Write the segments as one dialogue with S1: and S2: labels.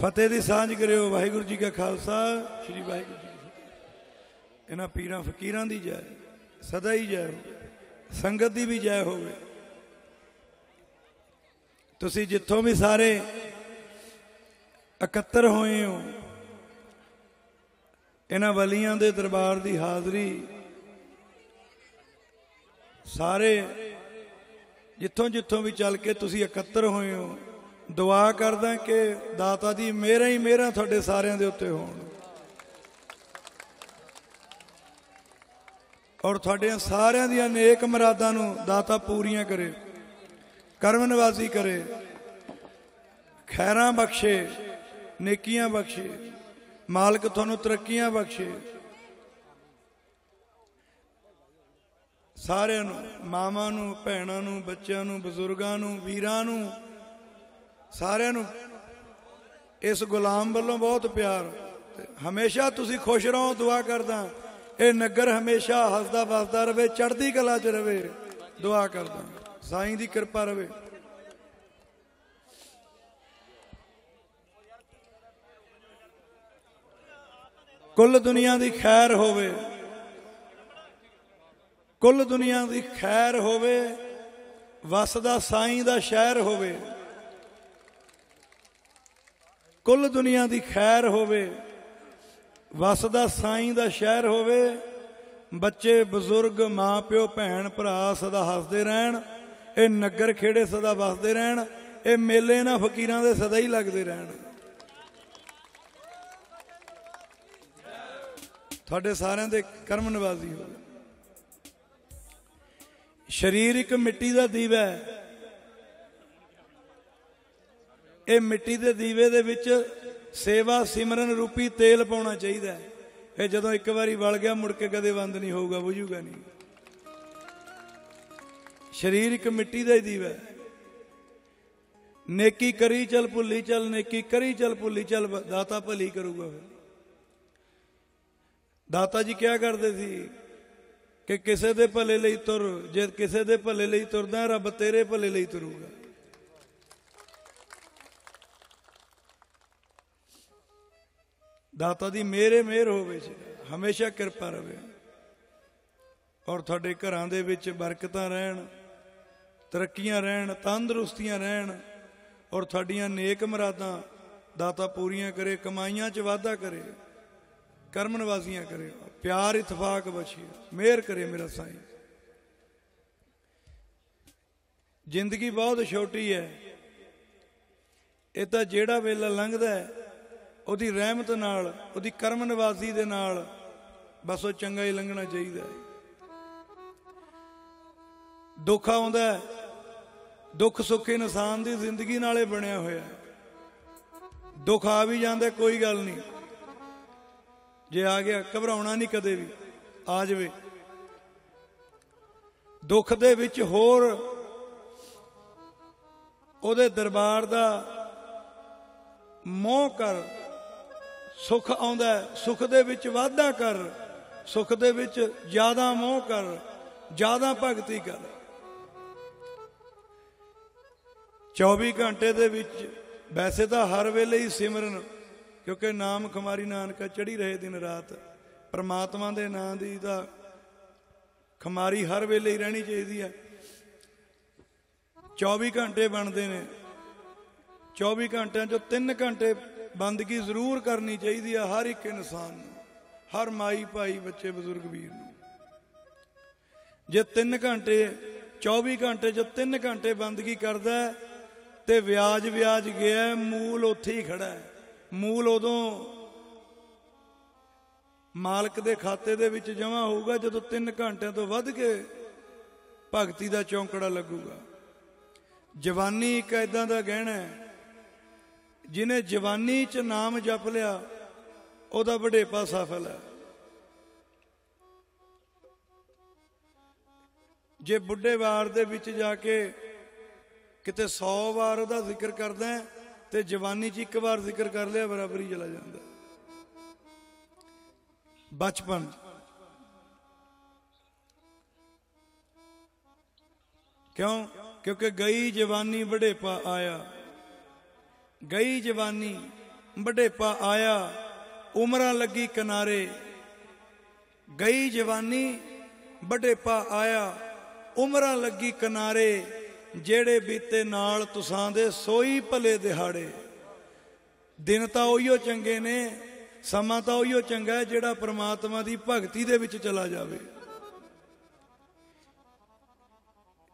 S1: ਫਤਿਹ ਦੀ ਸਾਂਝ ਕਰਿਓ, ਵਾਹਿਗੁਰੂ ਜੀ ਕਾ ਖਾਲਸਾ, ਸ੍ਰੀ ਵਾਹਿਗੁਰੂ ਜੀ ਕੀ ਫਤਿਹ। ਇਹਨਾਂ ਪੀਰਾਂ ਫਕੀਰਾਂ ਦੀ ਜੈ, ਸਦਾ ਹੀ ਜੈ ਹੋਵੇ, ਸੰਗਤ ਦੀ ਵੀ ਜੈ ਹੋਵੇ। ਤੁਸੀਂ ਜਿੱਥੋਂ ਵੀ ਸਾਰੇ ਇਕੱਤਰ ਹੋਏ ਹੋ, ਇਹਨਾਂ ਵਲੀਆਂ ਦੇ ਦਰਬਾਰ ਦੀ ਹਾਜ਼ਰੀ ਸਾਰੇ ਜਿੱਥੋਂ ਜਿੱਥੋਂ ਵੀ ਚੱਲ ਕੇ ਤੁਸੀਂ ਇਕੱਤਰ ਹੋਏ ਹੋ ਦੁਆ ਕਰਦਾ ਕਿ ਦਾਤਾ ਦੀ ਮੇਰਾ ਹੀ ਮੇਰਾ ਤੁਹਾਡੇ ਸਾਰਿਆਂ ਦੇ ਉੱਤੇ ਹੋਣ। ਔਰ ਤੁਹਾਡੇ ਸਾਰਿਆਂ ਦੀਆਂ ਨੇਕ ਮਰਾਦਾਂ ਨੂੰ ਦਾਤਾ ਪੂਰੀਆਂ ਕਰੇ ਕਰਮ ਨਿਵਾਜ਼ੀ ਕਰੇ, ਖੈਰਾਂ ਬਖਸ਼ੇ, ਨੇਕੀਆਂ ਬਖਸ਼ੇ, ਮਾਲਕ ਤੁਹਾਨੂੰ ਤਰੱਕੀਆਂ ਬਖਸ਼ੇ। ਸਾਰਿਆਂ ਨੂੰ, ਮਾਵਾਂ ਨੂੰ, ਭੈਣਾਂ ਨੂੰ, ਬੱਚਿਆਂ ਨੂੰ, ਬਜ਼ੁਰਗਾਂ ਨੂੰ, ਵੀਰਾਂ ਨੂੰ ਸਾਰਿਆਂ ਨੂੰ ਇਸ ਗੁਲਾਮ ਵੱਲੋਂ ਬਹੁਤ ਪਿਆਰ। ਹਮੇਸ਼ਾ ਤੁਸੀਂ ਖੁਸ਼ ਰਹੋ, ਦੁਆ ਕਰਦਾ। ਇਹ ਨਗਰ ਹਮੇਸ਼ਾ ਹੱਸਦਾ ਵਸਦਾ ਰਵੇ ਚੜ੍ਹਦੀ ਕਲਾ 'ਚ ਰਵੇ ਦੁਆ ਕਰਦਾ। ਸਾਈਂ ਦੀ ਕਿਰਪਾ ਰਵੇ ਕੁੱਲ ਦੁਨੀਆ ਦੀ ਖੈਰ ਹੋਵੇ। ਕੁੱਲ ਦੁਨੀਆ ਦੀ ਖੈਰ ਹੋਵੇ। ਵਸਦਾ ਸਾਈਂ ਦਾ ਸ਼ਹਿਰ ਹੋਵੇ। ਕੁੱਲ ਦੁਨੀਆ ਦੀ ਖੈਰ ਹੋਵੇ ਵਸਦਾ ਸਾਈਂ ਦਾ ਸ਼ਹਿਰ ਹੋਵੇ, ਬੱਚੇ, ਬਜ਼ੁਰਗ ਮਾਂ ਪਿਓ ਭੈਣ, ਭਰਾ ਸਦਾ ਹੱਸਦੇ ਰਹਿਣ, ਇਹ ਨਗਰ ਖੇੜੇ ਸਦਾ ਵਸਦੇ ਰਹਿਣ, ਇਹ ਮੇਲੇ ਨਾ ਫਕੀਰਾਂ ਦੇ ਸਦਾ ਹੀ ਲੱਗਦੇ ਰਹਿਣ। ਤੁਹਾਡੇ ਸਾਰਿਆਂ ਦੇ ਕਰਮ ਨਿਵਾਜ਼ੀ ਹੋਵੇ ਸਰੀਰ ਇੱਕ ਮਿੱਟੀ ਦਾ ਦੀਵਾ ਹੈ। ਇਹ ਮਿੱਟੀ ਦੇ ਦੀਵੇ ਦੇ ਵਿੱਚ ਸੇਵਾ ਸਿਮਰਨ ਰੂਪੀ ਤੇਲ ਪਾਉਣਾ ਚਾਹੀਦਾ ਹੈ। ਇਹ ਜਦੋਂ ਇੱਕ ਵਾਰੀ ਵਲ ਗਿਆ, ਮੁੜ ਕੇ ਕਦੇ ਬੰਦ ਨਹੀਂ ਹੋਊਗਾ, ਬੁਝੂਗਾ ਨਹੀਂ। ਸਰੀਰ ਇੱਕ ਮਿੱਟੀ ਦਾ ਹੀ ਦੀਵਾ ਹੈ। ਨੇਕੀ ਕਰੀ ਚੱਲ, ਭੁੱਲੀ ਚੱਲ, ਨੇਕੀ ਕਰੀ ਚੱਲ, ਭੁੱਲੀ ਚੱਲ ਦਾਤਾ ਭਲੀ ਕਰੂਗਾ ਫਿਰ। ਦਾਤਾ ਜੀ ਕਿਹਾ ਕਰਦੇ ਸੀ? ਕਿ ਕਿਸੇ ਦੇ ਭਲੇ ਲਈ ਤੁਰ, ਜੇ ਕਿਸੇ ਦੇ ਭਲੇ ਲਈ ਤੁਰਦਾ, ਰੱਬ ਤੇਰੇ ਭਲੇ ਲਈ ਤੁਰੂਗਾ। ਦਾਤਾ ਦੀ ਮੇਰੇ ਮਿਹਰ ਹੋਵੇ ਜੀ। ਹਮੇਸ਼ਾ ਕਿਰਪਾ ਰਵੇ। ਔਰ ਤੁਹਾਡੇ ਘਰਾਂ ਦੇ ਵਿੱਚ ਬਰਕਤਾਂ ਰਹਿਣ, ਤਰੱਕੀਆਂ ਰਹਿਣ, ਤੰਦਰੁਸਤੀਆਂ ਰਹਿਣ, ਔਰ ਤੁਹਾਡੀਆਂ ਨੇਕ ਮਰਾਦਾਂ ਦਾਤਾ ਪੂਰੀਆਂ ਕਰੇ, ਕਮਾਈਆਂ 'ਚ ਵਾਧਾ ਕਰੇ ਕਰਮ ਨਵਾਜ਼ੀਆਂ ਕਰੇ। ਪਿਆਰ, ਇਤਫਾਕ ਬਖਸ਼ੇ। ਮਿਹਰ ਕਰੇ ਮੇਰਾ ਸਾਈਂ। ਜ਼ਿੰਦਗੀ ਬਹੁਤ ਛੋਟੀ ਹੈ। ਇਹ ਤਾਂ ਜਿਹੜਾ ਵੇਲਾ ਲੰਘਦਾ ਹੈ ਉਹਦੀ ਰਹਿਮਤ ਨਾਲ, ਉਹਦੀ ਕਰਮ ਨਿਵਾਜ਼ੀ ਦੇ ਨਾਲ, ਬਸ ਉਹ ਚੰਗਾ ਹੀ ਲੰਘਣਾ ਚਾਹੀਦਾ ਹੈ। ਦੁੱਖ ਆਉਂਦਾ ਦੁੱਖ ਸੁੱਖ ਇਨਸਾਨ ਦੀ ਜ਼ਿੰਦਗੀ ਨਾਲੇ ਬਣਿਆ ਹੋਇਆ ਹੈ। ਦੁੱਖ ਆ ਵੀ ਜਾਂਦਾ, ਕੋਈ ਗੱਲ ਨਹੀਂ। ਜੇ ਆ ਗਿਆ, ਘਬਰਾਉਣਾ ਨਹੀਂ ਕਦੇ ਵੀ। ਆ ਜਾਵੇ। ਦੁੱਖ ਦੇ ਵਿੱਚ ਹੋਰ ਉਹਦੇ ਦਰਬਾਰ ਦਾ ਮੋਹ ਕਰ ਸੁਖ ਆਉਂਦਾ ਸੁਖ ਦੇ ਵਿੱਚ ਵਾਧਾ ਕਰ, ਸੁਖ ਦੇ ਵਿੱਚ ਜ਼ਿਆਦਾ ਮੋਹ ਕਰ, ਜ਼ਿਆਦਾ ਭਗਤੀ ਕਰ। 24 ਘੰਟੇ ਦੇ ਵਿੱਚ ਵੈਸੇ ਤਾਂ ਹਰ ਵੇਲੇ ਹੀ ਸਿਮਰਨ, ਕਿਉਂਕਿ ਨਾਮ ਖੁਮਾਰੀ ਨਾਨਕਾ ਚੜੀ ਰਹੇ ਦਿਨ ਰਾਤ। ਪਰਮਾਤਮਾ ਦੇ ਨਾਮ ਦੀ ਦਾ ਖੁਮਾਰੀ ਹਰ ਵੇਲੇ ਹੀ ਰਹਿਣੀ ਚਾਹੀਦੀ ਹੈ। 24 ਘੰਟੇ ਬਣਦੇ ਨੇ। 24 ਘੰਟਿਆਂ ਚੋਂ 3 ਘੰਟੇ ਬੰਦਗੀ ਜ਼ਰੂਰ ਕਰਨੀ ਚਾਹੀਦੀ ਹੈ ਹਰ ਇੱਕ ਇਨਸਾਨ ਨੂੰ, ਹਰ ਮਾਈ ਭਾਈ ਬੱਚੇ ਬਜ਼ੁਰਗ ਵੀਰ ਨੂੰ। ਜੇ 3 ਘੰਟੇ 24 ਘੰਟੇ ਚੋਂ 3 ਘੰਟੇ ਬੰਦਗੀ ਕਰਦਾ ਤੇ ਵਿਆਜ ਵਿਆਜ ਗਿਆ ਮੂਲ ਉੱਥੇ ਹੀ ਖੜਾ ਹੈ। ਮੂਲ ਉਦੋਂ ਮਾਲਕ ਦੇ ਖਾਤੇ ਦੇ ਵਿੱਚ ਜਮਾ ਹੋਊਗਾ ਜਦੋਂ 3 ਘੰਟਿਆਂ ਤੋਂ ਵੱਧ ਕੇ ਭਗਤੀ ਦਾ ਚੌਂਕੜਾ ਲੱਗੂਗਾ। ਜਵਾਨੀ ਇੱਕ ਐਦਾਂ ਦਾ ਗਹਿਣਾ ਹੈ ਜਿਨੇ ਜਵਾਨੀ 'ਚ ਨਾਮ ਜਪ ਲਿਆ, ਉਹਦਾ ਵਡੇਪਾ ਸਫਲ ਹੈ। ਜੇ ਬੁੱਢੇ ਵਾਰ ਦੇ ਵਿੱਚ ਜਾ ਕੇ ਕਿਤੇ 100 ਵਾਰ ਉਹਦਾ ਜ਼ਿਕਰ ਕਰਦਾ ਤੇ ਜਵਾਨੀ 'ਚ ਇੱਕ ਵਾਰ ਜ਼ਿਕਰ ਕਰ ਲਿਆ, ਬਰਾਬਰ ਹੀ ਚਲਾ ਜਾਂਦਾ ਬਚਪਨ ਕਿਉਂ? ਕਿਉਂਕਿ ਗਈ ਜਵਾਨੀ ਬੜੇਪਾ ਆਇਆ। ਗਈ ਜਵਾਨੀ, ਵਡੇਪਾ ਆਇਆ, ਉਮਰਾਂ ਲੱਗੀ ਕਿਨਾਰੇ। ਗਈ ਜਵਾਨੀ, ਵਡੇਪਾ ਆਇਆ, ਉਮਰਾਂ ਲੱਗੀ ਕਿਨਾਰੇ, ਜਿਹੜੇ ਬੀਤੇ ਨਾਲ ਤੁਸਾਂ ਦੇ ਸੋਈ ਭਲੇ ਦਿਹਾੜੇ। ਦਿਨ ਤਾਂ ਉਹੀਓ ਚੰਗੇ ਨੇ, ਸਮਾਂ ਤਾਂ ਉਹੀਓ ਚੰਗਾ ਜਿਹੜਾ ਪ੍ਰਮਾਤਮਾ ਦੀ ਭਗਤੀ ਦੇ ਵਿੱਚ ਚਲਾ ਜਾਵੇ।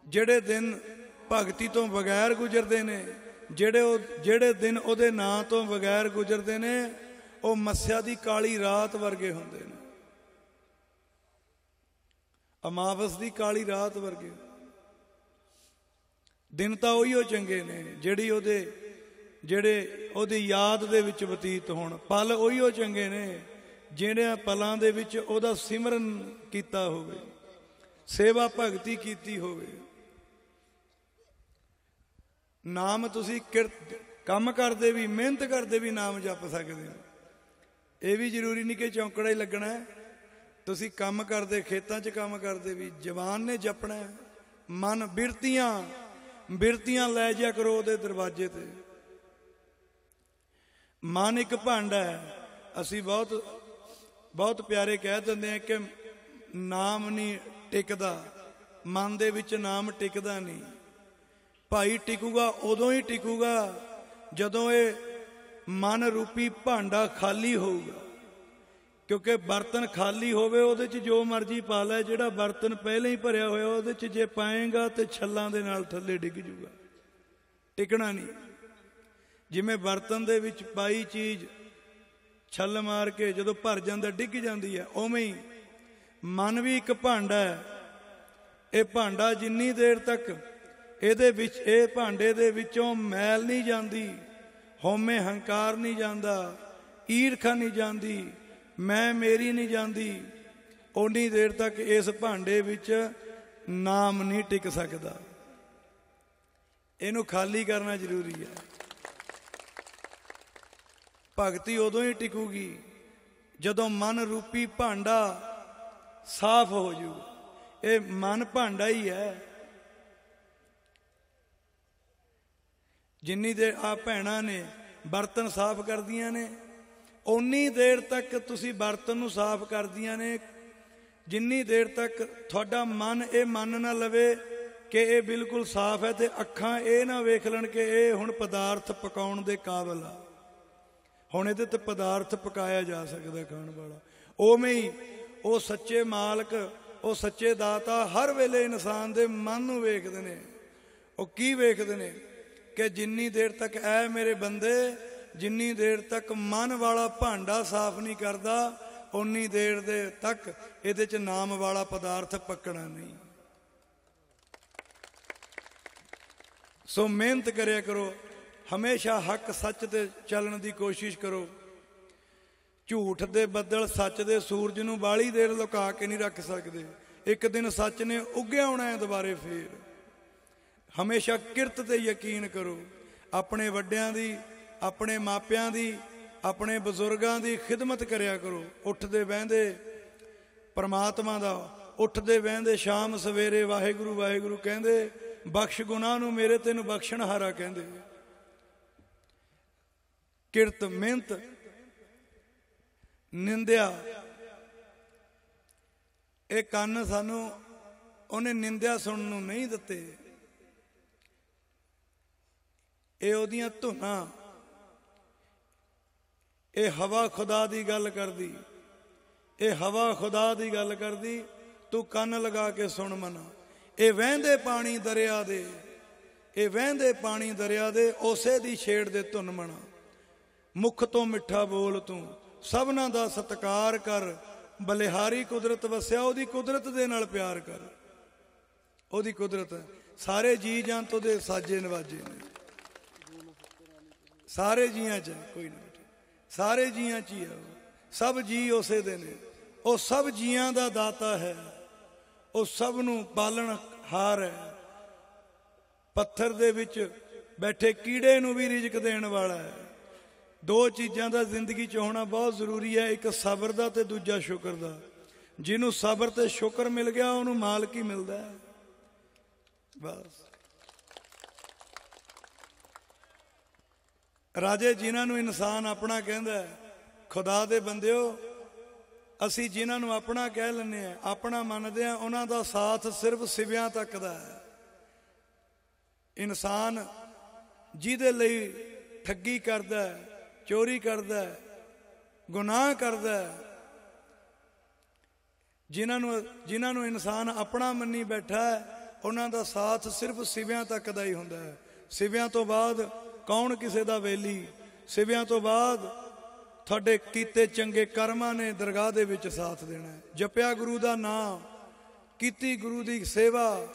S1: ਜਿਹੜੇ ਦਿਨ ਭਗਤੀ ਤੋਂ ਬਗੈਰ ਗੁਜ਼ਰਦੇ ਨੇ ਜਿਹੜੇ ਉਹ ਜਿਹੜੇ ਦਿਨ ਉਹਦੇ ਨਾਂ ਤੋਂ ਬਗੈਰ ਗੁਜ਼ਰਦੇ ਨੇ, ਉਹ ਮੱਸਿਆ ਦੀ ਕਾਲੀ ਰਾਤ ਵਰਗੇ ਹੁੰਦੇ ਨੇ। ਅਮਾਵਸ ਦੀ ਕਾਲੀ ਰਾਤ ਵਰਗੇ। ਦਿਨ ਤਾਂ ਉਹੀਓ ਚੰਗੇ ਨੇ, ਜਿਹੜੀ ਉਹਦੇ ਜਿਹੜੇ ਉਹਦੀ ਯਾਦ ਦੇ ਵਿੱਚ ਬਤੀਤ ਹੋਣ। ਪਲ ਉਹੀਓ ਚੰਗੇ ਨੇ ਜਿਹੜੇ ਪਲਾਂ ਦੇ ਵਿੱਚ ਉਹਦਾ ਸਿਮਰਨ ਕੀਤਾ ਹੋਵੇ। ਸੇਵਾ ਭਗਤੀ ਕੀਤੀ ਹੋਵੇ। ਨਾਮ ਤੁਸੀਂ ਕਿਰਤ ਕੰਮ ਕਰਦੇ ਵੀ, ਮਿਹਨਤ ਕਰਦੇ ਵੀ ਨਾਮ ਜਪ ਸਕਦੇ ਹੋ। ਇਹ ਵੀ ਜ਼ਰੂਰੀ ਨਹੀਂ ਕਿ ਚੌਂਕੜਾ ਹੀ ਲੱਗਣਾ ਹੈ। ਤੁਸੀਂ ਕੰਮ ਕਰਦੇ, ਖੇਤਾਂ 'ਚ ਕੰਮ ਕਰਦੇ ਵੀ, ਜਵਾਨ ਨੇ ਜਪਣਾ ਮਨ ਬਿਰਤੀਆਂ ਬਿਰਤੀਆਂ ਲੈ ਜਾ ਕਰੋ ਉਹਦੇ ਦਰਵਾਜ਼ੇ ਤੇ। ਮਨ ਇੱਕ ਭਾਂਡਾ ਹੈ। ਅਸੀਂ ਬਹੁਤ ਬਹੁਤ ਪਿਆਰੇ ਕਹਿ ਦਿੰਦੇ ਆ ਕਿ ਨਾਮ ਨਹੀਂ ਟਿਕਦਾ। ਮਨ ਦੇ ਵਿੱਚ ਨਾਮ ਟਿਕਦਾ ਨਹੀਂ। ਭਾਈ ਟਿਕੂਗਾ, ਉਦੋਂ ਹੀ ਟਿਕੂਗਾ, ਜਦੋਂ ਇਹ ਮਨ ਰੂਪੀ ਭਾਂਡਾ ਖਾਲੀ ਹੋਊਗਾ। ਕਿਉਂਕਿ ਬਰਤਨ ਖਾਲੀ ਹੋਵੇ, ਉਹਦੇ 'ਚ ਜੋ ਮਰਜ਼ੀ ਪਾ ਲੈ, ਜਿਹੜਾ ਬਰਤਨ ਪਹਿਲਾਂ ਹੀ ਭਰਿਆ ਹੋਇਆ, ਉਹਦੇ 'ਚ ਜੇ ਪਾਏਗਾ ਤੇ ਛੱਲਾਂ ਦੇ ਨਾਲ ਥੱਲੇ ਡਿੱਗ ਜੂਗਾ। ਟਿਕਣਾ ਨਹੀਂ। ਜਿਵੇਂ ਬਰਤਨ ਦੇ ਵਿੱਚ ਪਾਈ ਚੀਜ਼ ਛੱਲ ਮਾਰ ਕੇ ਜਦੋਂ ਭਰ ਜਾਂਦਾ, ਡਿੱਗ ਜਾਂਦੀ ਹੈ, ਉਵੇਂ ਹੀ ਮਨ ਵੀ ਇੱਕ ਭਾਂਡਾ ਹੈ। ਇਹ ਭਾਂਡਾ ਜਿੰਨੀ ਦੇਰ ਤੱਕ ਇਹਦੇ ਵਿੱਚ, ਇਹ ਭਾਂਡੇ ਦੇ ਵਿੱਚੋਂ ਮੈਲ ਨਹੀਂ ਜਾਂਦੀ, ਹਉਮੈ ਹੰਕਾਰ ਨਹੀਂ ਜਾਂਦਾ, ਈਰਖਾ ਨਹੀਂ ਜਾਂਦੀ, ਮੈਂ ਮੇਰੀ ਨਹੀਂ ਜਾਂਦੀ। ਓਨੀ ਦੇਰ ਤੱਕ ਇਸ ਭਾਂਡੇ ਵਿੱਚ ਨਾਮ ਨਹੀਂ ਟਿਕ ਸਕਦਾ। ਇਹਨੂੰ ਖਾਲੀ ਕਰਨਾ ਜ਼ਰੂਰੀ ਹੈ। ਭਗਤੀ ਉਦੋਂ ਹੀ ਟਿਕੂਗੀ ਜਦੋਂ ਮਨ ਰੂਪੀ ਭਾਂਡਾ ਸਾਫ਼ ਹੋ ਜੂ। ਇਹ ਮਨ ਭਾਂਡਾ ਹੀ ਹੈ। ਜਿੰਨੀ ਦੇਰ ਆ ਭੈਣਾਂ ਨੇ ਬਰਤਨ ਸਾਫ਼ ਕਰਦੀਆਂ ਨੇ ਉਨੀ ਦੇਰ ਤੱਕ ਤੁਸੀਂ ਬਰਤਨ ਨੂੰ ਸਾਫ਼ ਕਰਦੀਆਂ ਨੇ। ਜਿੰਨੀ ਦੇਰ ਤੱਕ ਤੁਹਾਡਾ ਮਨ ਇਹ ਮੰਨ ਨਾ ਲਵੇ ਕਿ ਇਹ ਬਿਲਕੁਲ ਸਾਫ਼ ਹੈ ਤੇ ਅੱਖਾਂ ਇਹ ਨਾ ਵੇਖ ਲੈਣ ਕਿ ਇਹ ਹੁਣ ਪਦਾਰਥ ਪਕਾਉਣ ਦੇ ਕਾਬਲ ਆ। ਹੁਣ ਇਹਦੇ ਤੇ ਪਦਾਰਥ ਪਕਾਇਆ ਜਾ ਸਕਦਾ ਖਾਣ ਵਾਲਾ। ਉਵੇਂ ਹੀ ਉਹ ਸੱਚੇ ਮਾਲਕ, ਉਹ ਸੱਚੇ ਦਾਤਾ ਹਰ ਵੇਲੇ ਇਨਸਾਨ ਦੇ ਮਨ ਨੂੰ ਵੇਖਦੇ ਨੇ। ਉਹ ਕੀ ਵੇਖਦੇ ਨੇ? ਕਿ ਜਿੰਨੀ ਦੇਰ ਤੱਕ ਐ ਮੇਰੇ ਬੰਦੇ, ਜਿੰਨੀ ਦੇਰ ਤੱਕ ਮਨ ਵਾਲਾ ਭਾਂਡਾ ਸਾਫ਼ ਨਹੀਂ ਕਰਦਾ ਉਨੀ ਦੇਰ ਦੇ ਤੱਕ ਇਹਦੇ ਚ ਨਾਮ ਵਾਲਾ ਪਦਾਰਥ ਪੱਕਣਾ ਨਹੀਂ। ਸੋ ਮਿਹਨਤ ਕਰਿਆ ਕਰੋ, ਹਮੇਸ਼ਾ ਹੱਕ ਸੱਚ ਤੇ ਚੱਲਣ ਦੀ ਕੋਸ਼ਿਸ਼ ਕਰੋ। ਝੂਠ ਦੇ ਬੱਦਲ ਸੱਚ ਦੇ ਸੂਰਜ ਨੂੰ ਬਾਲੀ ਦੇਰ ਲੁਕਾ ਕੇ ਨਹੀਂ ਰੱਖ ਸਕਦੇ। ਇੱਕ ਦਿਨ ਸੱਚ ਨੇ ਉੱਗਿਆ ਹੋਣਾ ਹੈ ਦੁਬਾਰੇ ਫੇਰ। ਹਮੇਸ਼ਾ ਕਿਰਤ ਤੇ ਯਕੀਨ ਕਰੋ। ਆਪਣੇ ਵੱਡਿਆਂ ਦੀ, ਆਪਣੇ ਮਾਪਿਆਂ ਦੀ, ਆਪਣੇ ਬਜ਼ੁਰਗਾਂ ਦੀ ਖਿਦਮਤ ਕਰਿਆ ਕਰੋ। ਉੱਠਦੇ ਬਹਿੰਦੇ ਪਰਮਾਤਮਾ ਦਾ, ਉੱਠਦੇ ਬਹਿੰਦੇ ਸ਼ਾਮ ਸਵੇਰੇ ਵਾਹਿਗੁਰੂ ਵਾਹਿਗੁਰੂ ਕਹਿੰਦੇ, ਬਖਸ਼ ਗੁਨਾਹ ਨੂੰ ਮੇਰੇ ਤੈਨੂੰ ਬਖਸ਼ਣ ਹਾਰਾ ਕਹਿੰਦੇ। ਕਿਰਤ, ਮਿਹਨਤ, ਨਿੰਦਿਆ, ਇਹ ਕੰਨ ਸਾਨੂੰ ਉਹਨੇ ਨਿੰਦਿਆ ਸੁਣਨ ਨੂੰ ਨਹੀਂ ਦਿੱਤੇ। ਇਹ ਉਹਦੀਆਂ ਧੁਨਾਂ। ਇਹ ਹਵਾ ਖੁਦਾ ਦੀ ਗੱਲ ਕਰਦੀ। ਇਹ ਹਵਾ ਖੁਦਾ ਦੀ ਗੱਲ ਕਰਦੀ। ਤੂੰ ਕੰਨ ਲਗਾ ਕੇ ਸੁਣ ਮਨਾ। ਇਹ ਵਹਿੰਦੇ ਪਾਣੀ ਦਰਿਆ ਦੇ। ਇਹ ਵਹਿੰਦੇ ਪਾਣੀ ਦਰਿਆ ਦੇ, ਉਸੇ ਦੀ ਛੇੜ ਦੇ ਧੁਨ ਮਣਾ ਮੁਖ ਤੋਂ ਮਿੱਠਾ ਬੋਲ ਤੂੰ। ਸਭਨਾ ਦਾ ਸਤਕਾਰ ਕਰ। ਬਲਿਹਾਰੀ ਕੁਦਰਤ ਵਸਿਆ, ਉਹਦੀ ਕੁਦਰਤ ਦੇ ਨਾਲ ਪਿਆਰ ਕਰ। ਉਹਦੀ ਕੁਦਰਤ। ਸਾਰੇ ਜੀ ਜੰਤ ਉਹਦੇ ਸਾਜੇ ਨਵਾਜੇ ਨੇ। ਸਾਰੇ ਜੀਆਂ ਚ ਕੋਈ ਨਾ ਸਾਰੇ ਜੀਆਂ ਚ ਹੀ ਆ ਸਭ ਜੀ ਉਸੇ ਦੇ ਨੇ। ਉਹ ਸਭ ਜੀਆਂ ਦਾ ਦਾਤਾ ਹੈ। ਉਹ ਸਭ ਨੂੰ ਪਾਲਣ ਹਾਰ ਹੈ। ਪੱਥਰ ਦੇ ਵਿੱਚ ਬੈਠੇ ਕੀੜੇ ਨੂੰ ਵੀ ਰਿਜ਼ਕ ਦੇਣ ਵਾਲਾ ਹੈ। ਦੋ ਚੀਜ਼ਾਂ ਦਾ ਜ਼ਿੰਦਗੀ 'ਚ ਹੋਣਾ ਬਹੁਤ ਜ਼ਰੂਰੀ ਹੈ। ਇੱਕ ਸਬਰ ਦਾ ਤੇ ਦੂਜਾ ਸ਼ੁਕਰ ਦਾ। ਜਿਹਨੂੰ ਸਬਰ ਤੇ ਸ਼ੁਕਰ ਮਿਲ ਗਿਆ, ਉਹਨੂੰ ਮਾਲਕ ਹੀ ਮਿਲਦਾ ਹੈ। ਬਸ। ਰਾਜੇ, ਜਿਨ੍ਹਾਂ ਨੂੰ ਇਨਸਾਨ ਆਪਣਾ ਕਹਿੰਦਾ ਖੁਦਾ ਦੇ ਬੰਦਿਓ, ਅਸੀਂ ਜਿਨ੍ਹਾਂ ਨੂੰ ਆਪਣਾ ਕਹਿ ਲੈਂਦੇ ਆ ਆਪਣਾ ਮੰਨਦੇ ਆ ਉਹਨਾਂ ਦਾ ਸਾਥ ਸਿਰਫ ਸਿਵਿਆਂ ਤੱਕ ਦਾ ਹੈ। ਇਨਸਾਨ ਜਿਹਦੇ ਲਈ ਠੱਗੀ ਕਰਦਾ ਚੋਰੀ ਕਰਦਾ ਗੁਨਾਹ ਕਰਦਾ ਜਿਨ੍ਹਾਂ ਨੂੰ ਜਿਨ੍ਹਾਂ ਨੂੰ ਇਨਸਾਨ ਆਪਣਾ ਮੰਨੀ ਬੈਠਾ ਹੈ, ਉਹਨਾਂ ਦਾ ਸਾਥ ਸਿਰਫ ਸਿਵਿਆਂ ਤੱਕ ਦਾ ਹੀ ਹੁੰਦਾ ਹੈ। ਸਿਵਿਆਂ ਤੋਂ ਬਾਅਦ ਕੌਣ ਕਿਸੇ ਦਾ ਵੇਲੀ? ਸਿਵਿਆਂ ਤੋਂ ਬਾਅਦ ਤੁਹਾਡੇ ਕੀਤੇ ਚੰਗੇ ਕਰਮਾਂ ਨੇ ਦਰਗਾਹ ਦੇ ਵਿੱਚ ਸਾਥ ਦੇਣਾ ਹੈ। ਜਪਿਆ ਗੁਰੂ ਦਾ ਨਾਮ, ਕੀਤੀ ਗੁਰੂ ਦੀ ਸੇਵਾ,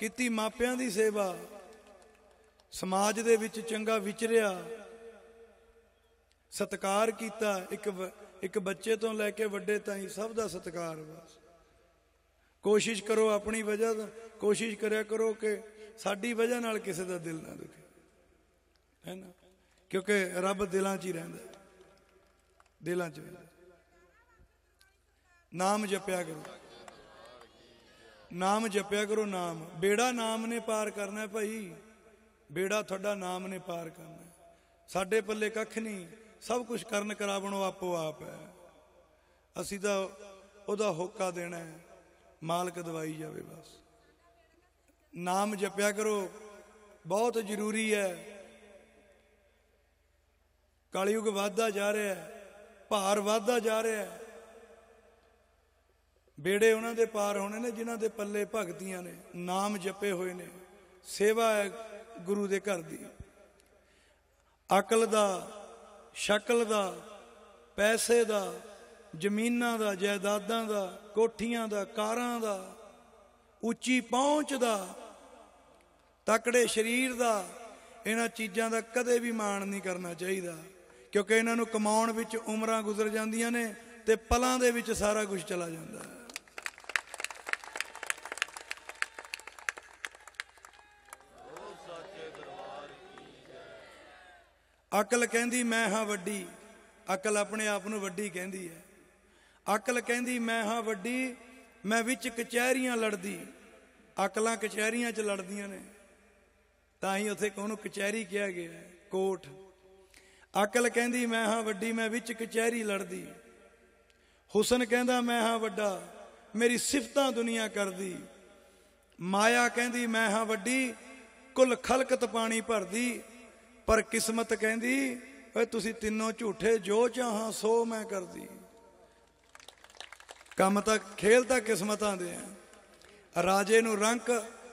S1: ਕੀਤੀ ਮਾਪਿਆਂ ਦੀ ਸੇਵਾ। ਸਮਾਜ ਦੇ ਵਿੱਚ ਚੰਗਾ ਵਿਚਰਿਆ, ਸਤਕਾਰ ਕੀਤਾ। ਇੱਕ ਇੱਕ ਬੱਚੇ ਤੋਂ ਲੈ ਕੇ ਵੱਡੇ ਤਾਈਂ ਸਭ ਦਾ ਸਤਕਾਰ ਬਸ। ਕੋਸ਼ਿਸ਼ ਕਰੋ ਆਪਣੀ ਵਜ੍ਹਾ ਤੋਂ ਕੋਸ਼ਿਸ਼ ਕਰਿਆ ਕਰੋ ਕਿ ਸਾਡੀ ਵਜ੍ਹਾ ਨਾਲ ਕਿਸੇ ਦਾ ਦਿਲ ਨਾ ਦੁਖੇ। ਹੈ ਨਾ? ਕਿਉਂਕਿ ਰੱਬ ਦਿਲਾਂ 'ਚ ਹੀ ਰਹਿੰਦਾ ਦਿਲਾਂ 'ਚ ਰਹਿੰਦਾ ਨਾਮ ਜਪਿਆ ਕਰੋ। ਨਾਮ ਜਪਿਆ ਕਰੋ, ਨਾਮ। ਬੇੜਾ ਨਾਮ ਨੇ ਪਾਰ ਕਰਨਾ ਭਾਈ। ਬੇੜਾ ਤੁਹਾਡਾ ਨਾਮ ਨੇ ਪਾਰ ਕਰਨਾ ਸਾਡੇ ਪੱਲੇ ਕੱਖ ਨਹੀਂ। ਸਭ ਕੁਝ ਕਰਨ ਕਰਾਵਣੋ ਆਪੋ ਆਪ ਹੈ। ਅਸੀਂ ਤਾਂ ਉਹਦਾ ਹੋਕਾ ਦੇਣਾ ਹੈ। ਮਾਲਕ ਦਵਾਈ ਜਾਵੇ ਬਸ। ਨਾਮ ਜਪਿਆ ਕਰੋ। ਬਹੁਤ ਜ਼ਰੂਰੀ ਹੈ। ਕਲਯੁਗ ਵੱਧਦਾ ਜਾ ਰਿਹਾ ਹੈ, ਭਾਰ ਵੱਧਦਾ ਜਾ ਰਿਹਾ ਹੈ। ਬੇੜੇ ਉਹਨਾਂ ਦੇ ਪਾਰ ਹੋਣੇ ਨੇ, ਜਿਨ੍ਹਾਂ ਦੇ ਪੱਲੇ ਭਗਤੀਆਂ ਨੇ, ਨਾਮ ਜਪੇ ਹੋਏ ਨੇ, ਸੇਵਾ ਹੈ ਗੁਰੂ ਦੇ ਘਰ ਦੀ। ਅਕਲ ਦਾ, ਸ਼ਕਲ ਦਾ, ਪੈਸੇ ਦਾ, ਜ਼ਮੀਨਾਂ ਦਾ, ਜਾਇਦਾਦਾਂ ਦਾ, ਕੋਠੀਆਂ ਦਾ, ਕਾਰਾਂ ਦਾ, ਉੱਚੀ ਪਹੁੰਚ ਦਾ, ਤਕੜੇ ਸਰੀਰ ਦਾ, ਇਹਨਾਂ ਚੀਜ਼ਾਂ ਦਾ ਕਦੇ ਵੀ ਮਾਣ ਨਹੀਂ ਕਰਨਾ ਚਾਹੀਦਾ। ਕਿਉਂਕਿ ਇਹਨਾਂ ਨੂੰ ਕਮਾਉਣ ਵਿੱਚ ਉਮਰਾਂ ਗੁਜ਼ਰ ਜਾਂਦੀਆਂ ਨੇ ਤੇ ਪਲਾਂ ਦੇ ਵਿੱਚ ਸਾਰਾ ਕੁਝ ਚਲਾ ਜਾਂਦਾ ਹੈ। ਅਕਲ ਕਹਿੰਦੀ ਮੈਂ ਹਾਂ ਵੱਡੀ, ਅਕਲ ਆਪਣੇ ਆਪ ਨੂੰ ਵੱਡੀ ਕਹਿੰਦੀ ਹੈ। ਅਕਲ ਕਹਿੰਦੀ ਮੈਂ ਹਾਂ ਵੱਡੀ, ਮੈਂ ਵਿੱਚ ਕਚਹਿਰੀਆਂ ਲੜਦੀ, ਅਕਲਾਂ ਕਚਹਿਰੀਆਂ 'ਚ ਲੜਦੀਆਂ ਨੇ। ਤਾਂ ਹੀ ਉੱਥੇ ਕੋਹਨੂੰ ਕਚਹਿਰੀ ਕਿਹਾ ਗਿਆ ਹੈ ਕੋਰਟ ਅਕਲ ਕਹਿੰਦੀ, ਮੈਂ ਹਾਂ ਵੱਡੀ, ਮੈਂ ਵਿੱਚ ਕਚਹਿਰੀ ਲੜਦੀ। ਹੁਸਨ ਕਹਿੰਦਾ, ਮੈਂ ਹਾਂ ਵੱਡਾ, ਮੇਰੀ ਸਿਫਤਾਂ ਦੁਨੀਆ ਕਰਦੀ। ਮਾਇਆ ਕਹਿੰਦੀ, ਮੈਂ ਹਾਂ ਵੱਡੀ, ਕੁੱਲ ਖਲਕਤ ਪਾਣੀ ਭਰਦੀ। ਪਰ ਕਿਸਮਤ ਕਹਿੰਦੀ, ਓਏ, ਤੁਸੀਂ ਤਿੰਨੋਂ ਝੂਠੇ, ਜੋ ਚਾਹਾਂ, ਸੋ ਮੈਂ ਕਰਦੀ। ਕੰਮ ਤਾਂ, ਖੇਲ ਤਾਂ ਕਿਸਮਤਾਂ ਦੇ ਆ। ਰਾਜੇ ਨੂੰ ਰੰਕ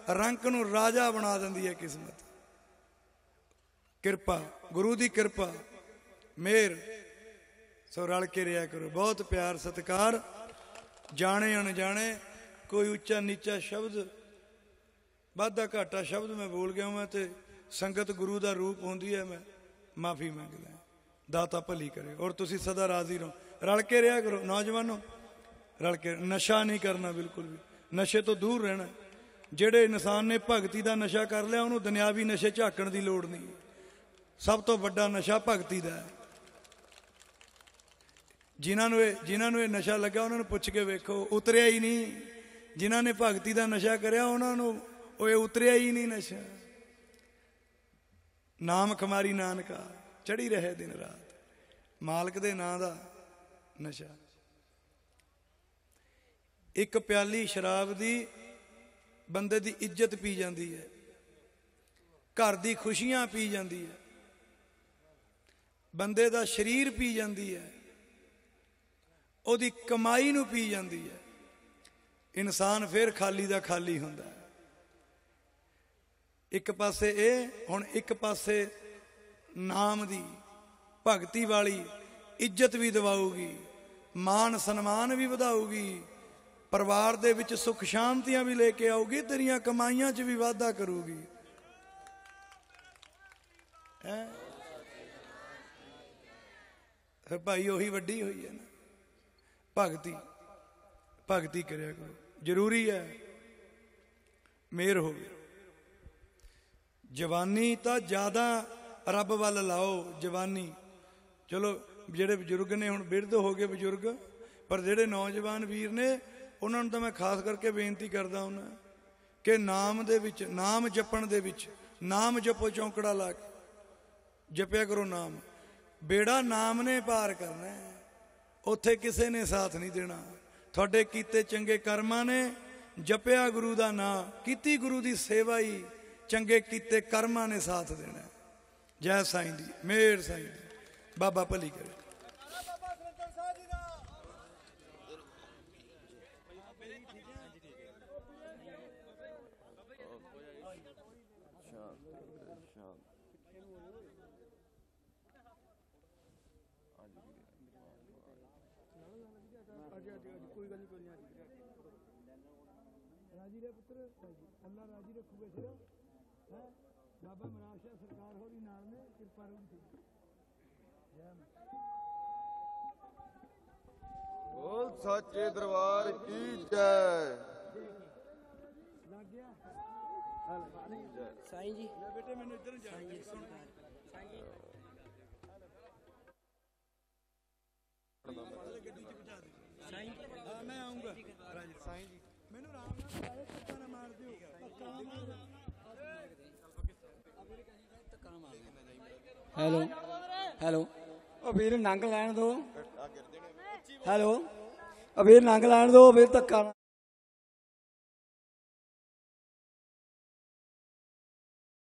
S1: ਰੰਕ ਨੂੰ ਰਾਜਾ ਬਣਾ ਦਿੰਦੀ ਹੈ ਕਿਸਮਤ। ਕਿਰਪਾ। ਗੁਰੂ ਦੀ ਕਿਰਪਾ, ਮਿਹਰ, ਸੋ ਰਲ ਕੇ ਰਿਹਾ ਕਰੋ। ਬਹੁਤ ਪਿਆਰ, ਸਤਿਕਾਰ। ਜਾਣੇ, ਅਣਜਾਣੇ, ਕੋਈ ਉੱਚਾ ਨੀਚਾ ਸ਼ਬਦ, ਵਾਧਾ ਘਾਟਾ ਸ਼ਬਦ ਮੈਂ ਬੋਲ ਗਿਆ ਮੈਂ ਤੇ ਸੰਗਤ ਗੁਰੂ ਦਾ ਰੂਪ ਹੁੰਦੀ ਹੈ, ਮੈਂ ਮਾਫੀ ਮੰਗਦਾ ਦਾਤਾ ਭਲੀ ਕਰੇ। ਔਰ ਤੁਸੀਂ ਸਦਾ ਰਾਜ਼ੀ ਰਹੋ। ਰਲ ਕੇ ਰਿਹਾ ਕਰੋ। ਨੌਜਵਾਨੋ, ਰਲ ਕੇ ਨਸ਼ਾ ਨਹੀਂ ਕਰਨਾ ਬਿਲਕੁਲ ਵੀ। ਨਸ਼ੇ ਤੋਂ ਦੂਰ ਰਹਿਣਾ। ਜਿਹੜੇ ਇਨਸਾਨ ਨੇ ਭਗਤੀ ਦਾ ਨਸ਼ਾ ਕਰ ਲਿਆ, ਉਹਨੂੰ ਦੁਨਿਆਵੀ ਨਸ਼ੇ ਝਾਕਣ ਦੀ ਲੋੜ ਨਹੀਂ। ਸਭ ਤੋਂ ਵੱਡਾ ਨਸ਼ਾ ਭਗਤੀ ਦਾ ਹੈ। ਜਿਨ੍ਹਾਂ ਨੂੰ ਇਹ ਜਿਨ੍ਹਾਂ ਨੂੰ ਇਹ ਨਸ਼ਾ ਲੱਗਾ, ਉਹਨਾਂ ਨੂੰ ਪੁੱਛ ਕੇ ਵੇਖੋ, ਉਤਰਿਆ ਹੀ ਨਹੀਂ। ਜਿਨ੍ਹਾਂ ਨੇ ਭਗਤੀ ਦਾ ਨਸ਼ਾ ਕਰਿਆ, ਉਹਨਾਂ ਨੂੰ ਉਹ ਇਹ ਉਤਰਿਆ ਹੀ ਨਹੀਂ ਨਸ਼ਾ। ਨਾਮ ਖਮਾਰੀ ਨਾਨਕਾ ਚੜੀ ਰਹੇ ਦਿਨ ਰਾਤ। ਮਾਲਕ ਦੇ ਨਾਂ ਦਾ ਨਸ਼ਾ। ਇੱਕ ਪਿਆਲੀ ਸ਼ਰਾਬ ਦੀ ਬੰਦੇ ਦੀ ਇੱਜ਼ਤ ਪੀ ਜਾਂਦੀ ਹੈ। ਘਰ ਦੀ ਖੁਸ਼ੀਆਂ ਪੀ ਜਾਂਦੀ ਹੈ। ਬੰਦੇ ਦਾ ਸਰੀਰ ਪੀ ਜਾਂਦੀ ਹੈ, ਉਹਦੀ ਕਮਾਈ ਨੂੰ ਪੀ ਜਾਂਦੀ ਹੈ, ਇਨਸਾਨ ਫਿਰ ਖਾਲੀ ਦਾ ਖਾਲੀ ਹੁੰਦਾ ਹੈ। ਇੱਕ ਪਾਸੇ ਇਹ, ਹੁਣ ਇੱਕ ਪਾਸੇ ਨਾਮ ਦੀ ਭਗਤੀ ਵਾਲੀ ਇੱਜ਼ਤ ਵੀ ਦਿਵਾਊਗੀ, ਮਾਨ ਸਨਮਾਨ ਵੀ ਵਧਾਊਗੀ, ਪਰਿਵਾਰ ਦੇ ਵਿੱਚ ਸੁਖ ਸ਼ਾਂਤੀਆਂ ਵੀ ਲੈ ਕੇ ਆਊਗੀ, ਤੇਰੀਆਂ ਕਮਾਈਆਂ 'ਚ ਵੀ ਵਾਧਾ ਕਰੂਗੀ। ਹੈ? ਫਿਰ ਭਾਈ ਉਹੀ ਵੱਡੀ ਹੋਈ ਹੈ ਨਾ। ਭਗਤੀ ਭਗਤੀ ਕਰਿਆ ਕਰੋ। ਜ਼ਰੂਰੀ ਹੈ ਮੇਰ ਹੋਵੇ। ਜਵਾਨੀ ਤਾਂ ਜ਼ਿਆਦਾ ਰੱਬ ਵੱਲ ਲਾਓ, ਜਵਾਨੀ। ਚਲੋ, ਜਿਹੜੇ ਬਜ਼ੁਰਗ ਨੇ ਹੁਣ ਬਿਰਧ ਹੋ ਗਏ ਬਜ਼ੁਰਗ, ਪਰ ਜਿਹੜੇ ਨੌਜਵਾਨ ਵੀਰ ਨੇ, ਉਹਨਾਂ ਨੂੰ ਤਾਂ ਮੈਂ ਖਾਸ ਕਰਕੇ ਬੇਨਤੀ ਕਰਦਾ ਹਾਂ ਕਿ ਨਾਮ ਦੇ ਵਿੱਚ, ਨਾਮ ਜਪਣ ਦੇ ਵਿੱਚ, ਨਾਮ ਜਪੋ ਚੌਂਕੜਾ ਲਾ ਕੇ। ਜਪਿਆ ਕਰੋ ਨਾਮ। ਬੇੜਾ ਨਾਮ ਨੇ ਪਾਰ ਕਰਨਾ ਹੈ। ਉੱਥੇ ਕਿਸੇ ਨੇ ਸਾਥ ਨਹੀਂ ਦੇਣਾ। ਤੁਹਾਡੇ ਕੀਤੇ ਚੰਗੇ ਕਰਮਾਂ ਨੇ, ਜਪਿਆ ਗੁਰੂ ਦਾ ਨਾਮ ਕੀਤੀ ਗੁਰੂ ਦੀ ਸੇਵਾ ਹੀ ਚੰਗੇ ਕੀਤੇ ਕਰਮਾਂ ਨੇ ਸਾਥ ਦੇਣਾ ਜੈ ਸਾਈਂ ਦੀ, ਮੇਰ ਸਾਈਂ ਦੀ। ਬਾਬਾ ਭਲੀ ਕਰੇ। ਰਾਜੀ ਦੇ ਪੁੱਤਰ ਅੱਲਾ ਰਾਜੀ ਰੱਖੂਗਾ ਸਿਰ ਹੈ ਬਾਬਾ ਮਰਾਦ ਸ਼ਾਹ ਸਰਕਾਰ ਹੋਰੀ ਨਾਲ ਨੇ ਕਿਰਪਾ ਰਹੂਗੀ ਜੈ
S2: ਬੋਲ ਸੱਚੇ ਦਰਬਾਰ ਕੀ ਜੈ
S1: ਲੱਗ ਗਿਆ
S3: ਸਾਈਂ ਜੀ
S1: ਲੈ ਬੇਟੇ ਮੈਨੂੰ ਇੱਧਰ ਨੂੰ ਜਾ ਸੁਣ ਗੱਡੀ ਚ ਪਹੁੰਚਾ ਦੇ
S3: ਸਾਈਂ
S1: ਹਾਂ ਮੈਂ ਆਉਂਗਾ ਰਾਜੀ ਸਾਈਂ ਜੀ ਮੈਨੂੰ ਆਰਾਮ ਨਾਲ ਬੁਲਾਇਓ ਧੱਕਾ ਨਾ ਮਾਰ ਦਿਓ ਧੱਕਾ ਨਾ ਮਾਰ
S3: ਹੈਲੋ। ਹੈਲੋ। ਉਹ ਵੀਰ ਨੰਗ ਲੈਣ ਦੋ। ਹੈਲੋ। ਉਹ ਵੀਰ ਨੰਗ ਲੈਣ ਦੋ ਵੀਰ ਧੱਕਾ